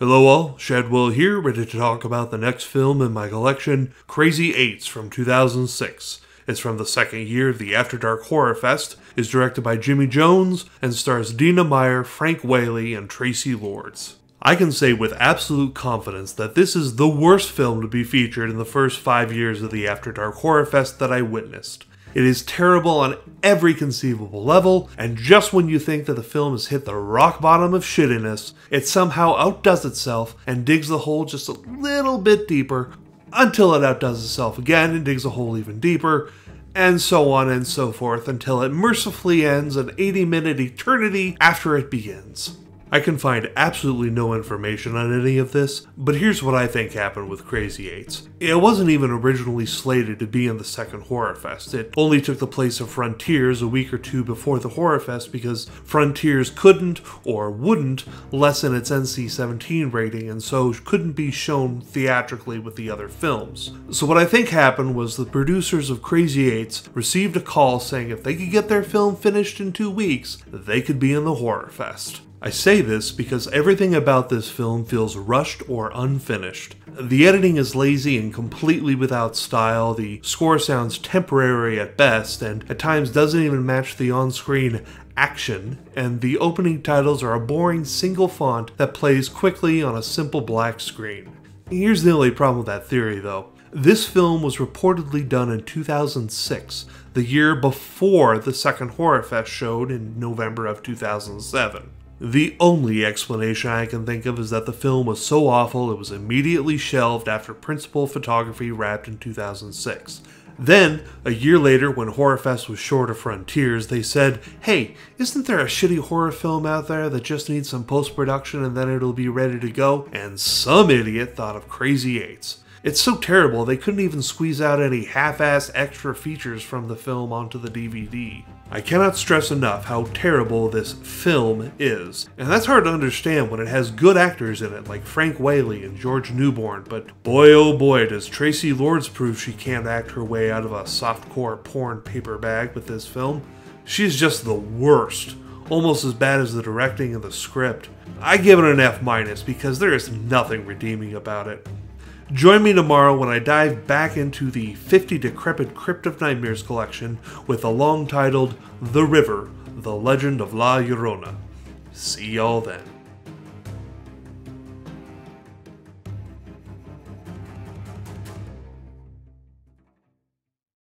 Hello all, Shadwell here, ready to talk about the next film in my collection, Crazy Eights from 2006. It's from the second year of the After Dark Horror Fest, is directed by Jimmy Jones, and stars Dina Meyer, Frank Whaley, and Traci Lords. I can say with absolute confidence that this is the worst film to be featured in the first five years of the After Dark Horror Fest that I witnessed. It is terrible on every conceivable level, and just when you think that the film has hit the rock bottom of shittiness, it somehow outdoes itself and digs the hole just a little bit deeper until it outdoes itself again and digs a hole even deeper, and so on and so forth until it mercifully ends an 80 minute eternity after it begins. I can find absolutely no information on any of this, but here's what I think happened with Crazy Eights. It wasn't even originally slated to be in the second Horror Fest. It only took the place of Frontiers a week or two before the Horror Fest because Frontiers couldn't or wouldn't lessen its NC 17 rating and so couldn't be shown theatrically with the other films. So, what I think happened was the producers of Crazy Eights received a call saying if they could get their film finished in two weeks, they could be in the Horror Fest. I say this because everything about this film feels rushed or unfinished. The editing is lazy and completely without style, the score sounds temporary at best, and at times doesn't even match the on screen action, and the opening titles are a boring single font that plays quickly on a simple black screen. Here's the only problem with that theory though. This film was reportedly done in 2006, the year before the second Horror Fest showed in November of 2007. The only explanation I can think of is that the film was so awful it was immediately shelved after principal photography wrapped in 2006. Then, a year later, when Horrorfest was short of Frontiers, they said, Hey, isn't there a shitty horror film out there that just needs some post production and then it'll be ready to go? And some idiot thought of Crazy Eights. It's so terrible they couldn't even squeeze out any half ass extra features from the film onto the DVD. I cannot stress enough how terrible this film is, and that's hard to understand when it has good actors in it like Frank Whaley and George Newbern, but boy oh boy does Traci Lords prove she can't act her way out of a softcore porn paper bag with this film. She's just the worst almost as bad as the directing and the script. I give it an F minus because there is nothing redeeming about it. Join me tomorrow when I dive back into the 50 Decrepit Crypt of Nightmares collection with a long titled The River, The Legend of La Llorona. See y'all then.